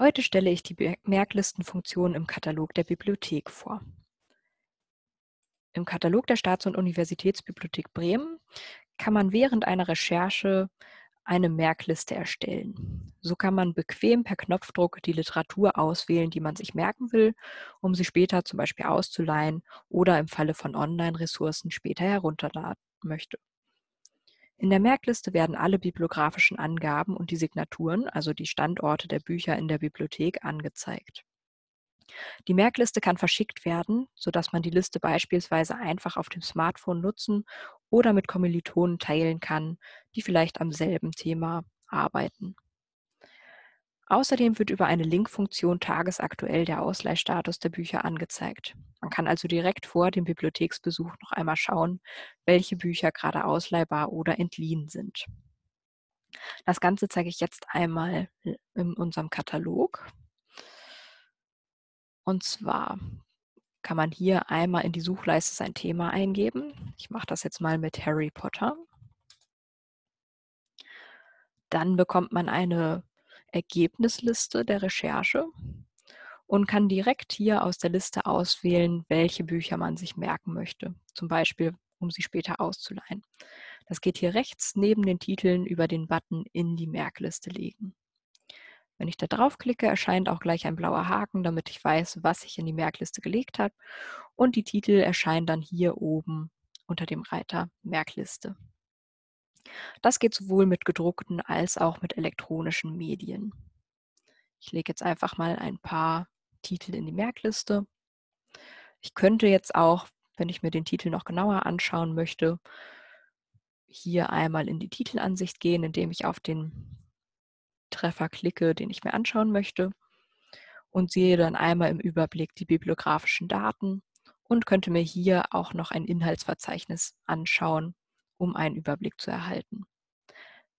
Heute stelle ich die Merklistenfunktion im Katalog der Bibliothek vor. Im Katalog der Staats- und Universitätsbibliothek Bremen kann man während einer Recherche eine Merkliste erstellen. So kann man bequem per Knopfdruck die Literatur auswählen, die man sich merken will, um sie später zum Beispiel auszuleihen oder im Falle von Online-Ressourcen später herunterladen möchte. In der Merkliste werden alle bibliografischen Angaben und die Signaturen, also die Standorte der Bücher in der Bibliothek, angezeigt. Die Merkliste kann verschickt werden, sodass man die Liste beispielsweise einfach auf dem Smartphone nutzen oder mit Kommilitonen teilen kann, die vielleicht am selben Thema arbeiten. Außerdem wird über eine Linkfunktion tagesaktuell der Ausleihstatus der Bücher angezeigt. Man kann also direkt vor dem Bibliotheksbesuch noch einmal schauen, welche Bücher gerade ausleihbar oder entliehen sind. Das Ganze zeige ich jetzt einmal in unserem Katalog. Und zwar kann man hier einmal in die Suchleiste sein Thema eingeben. Ich mache das jetzt mal mit Harry Potter. Dann bekommt man eine Ergebnisliste der Recherche und kann direkt hier aus der Liste auswählen, welche Bücher man sich merken möchte, zum Beispiel um sie später auszuleihen. Das geht hier rechts neben den Titeln über den Button in die Merkliste legen. Wenn ich da draufklicke, erscheint auch gleich ein blauer Haken, damit ich weiß, was ich in die Merkliste gelegt habe. Und die Titel erscheinen dann hier oben unter dem Reiter Merkliste. Das geht sowohl mit gedruckten als auch mit elektronischen Medien. Ich lege jetzt einfach mal ein paar Titel in die Merkliste. Ich könnte jetzt auch, wenn ich mir den Titel noch genauer anschauen möchte, hier einmal in die Titelansicht gehen, indem ich auf den Treffer klicke, den ich mir anschauen möchte und sehe dann einmal im Überblick die bibliografischen Daten und könnte mir hier auch noch ein Inhaltsverzeichnis anschauen, um einen Überblick zu erhalten.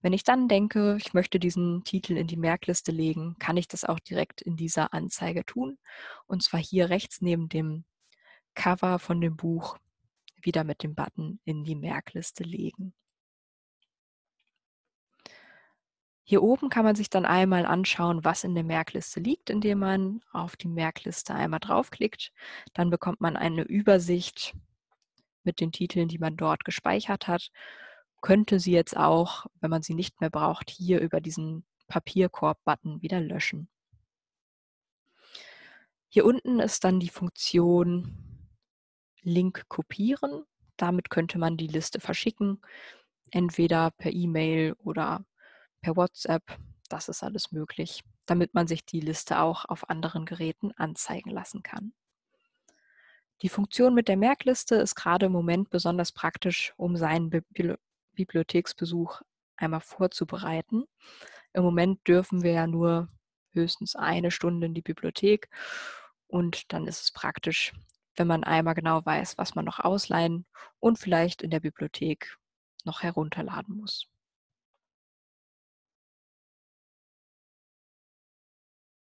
Wenn ich dann denke, ich möchte diesen Titel in die Merkliste legen, kann ich das auch direkt in dieser Anzeige tun. Und zwar hier rechts neben dem Cover von dem Buch wieder mit dem Button in die Merkliste legen. Hier oben kann man sich dann einmal anschauen, was in der Merkliste liegt, indem man auf die Merkliste einmal draufklickt. Dann bekommt man eine Übersicht mit den Titeln, die man dort gespeichert hat, könnte sie jetzt auch, wenn man sie nicht mehr braucht, hier über diesen Papierkorb-Button wieder löschen. Hier unten ist dann die Funktion Link kopieren. Damit könnte man die Liste verschicken, entweder per E-Mail oder per WhatsApp. Das ist alles möglich, damit man sich die Liste auch auf anderen Geräten anzeigen lassen kann. Die Funktion mit der Merkliste ist gerade im Moment besonders praktisch, um seinen Bibliotheksbesuch einmal vorzubereiten. Im Moment dürfen wir ja nur höchstens eine Stunde in die Bibliothek und dann ist es praktisch, wenn man einmal genau weiß, was man noch ausleihen und vielleicht in der Bibliothek noch herunterladen muss.